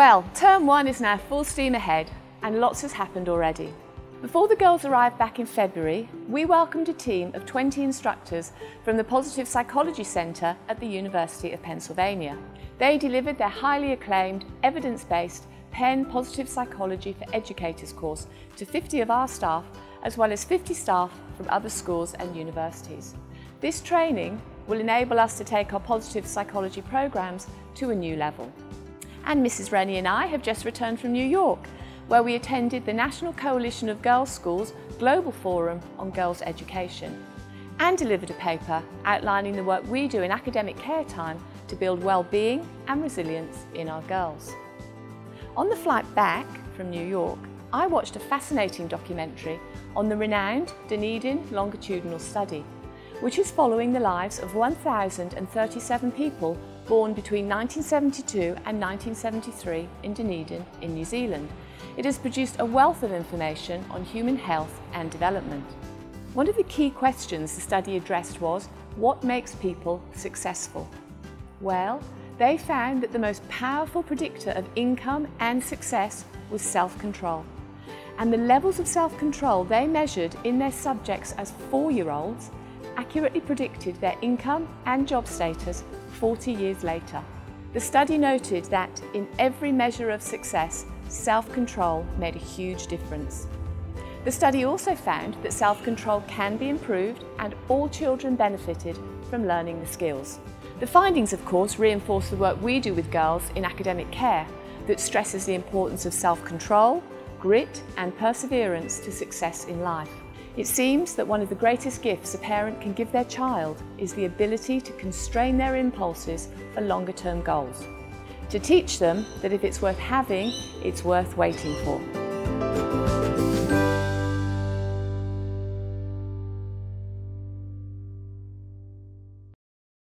Well, term one is now full steam ahead and lots has happened already. Before the girls arrived back in February, we welcomed a team of 20 instructors from the Positive Psychology Centre at the University of Pennsylvania. They delivered their highly acclaimed, evidence-based Penn Positive Psychology for Educators course to 50 of our staff, as well as 50 staff from other schools and universities. This training will enable us to take our positive psychology programs to a new level. And Mrs Rennie and I have just returned from New York, where we attended the National Coalition of Girls' Schools Global Forum on Girls' Education and delivered a paper outlining the work we do in academic care time to build well-being and resilience in our girls. On the flight back from New York, I watched a fascinating documentary on the renowned Dunedin longitudinal study, which is following the lives of 1,037 people born between 1972 and 1973 in Dunedin in New Zealand. It has produced a wealth of information on human health and development. One of the key questions the study addressed was, what makes people successful? Well, they found that the most powerful predictor of income and success was self-control. And the levels of self-control they measured in their subjects as four-year-olds accurately predicted their income and job status 40 years later. The study noted that in every measure of success, self-control made a huge difference. The study also found that self-control can be improved and all children benefited from learning the skills. The findings, of course, reinforce the work we do with girls in academic care that stresses the importance of self-control, grit and perseverance to success in life. It seems that one of the greatest gifts a parent can give their child is the ability to constrain their impulses for longer term goals. To teach them that if it's worth having, it's worth waiting for.